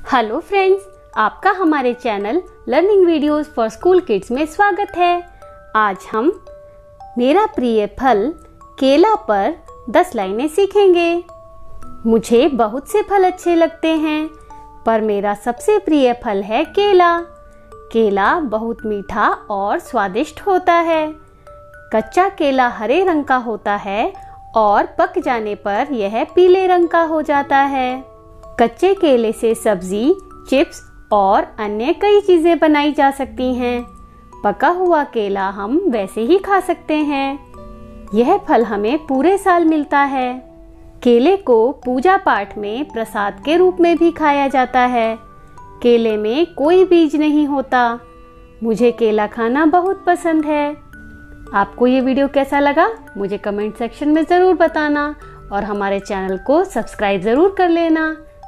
Hello friends, आपका हमारे channel learning videos for school kids में स्वागत है। आज हम मेरा प्रिय फल केला पर 10 लाइनें सीखेंगे। मुझे बहुत से फल अच्छे लगते हैं, पर मेरा सबसे प्रिय फल है केला। केला बहुत मीठा और स्वादिष्ट होता है। कच्चा केला हरे रंग का होता है और पक जाने पर यह पीले रंग का हो जाता है। कच्चे केले से सब्ज़ी, चिप्स और अन्य कई चीज़ें बनाई जा सकती हैं। पका हुआ केला हम वैसे ही खा सकते हैं। यह फल हमें पूरे साल मिलता है। केले को पूजा पाठ में प्रसाद के रूप में भी खाया जाता है। केले में कोई बीज नहीं होता। मुझे केला खाना बहुत पसंद है। आपको ये वीडियो कैसा लगा, मुझे कमेंट सेक्शन में ज़रूर बताना और हमारे चैनल को सब्सक्राइब ज़रूर कर लेना।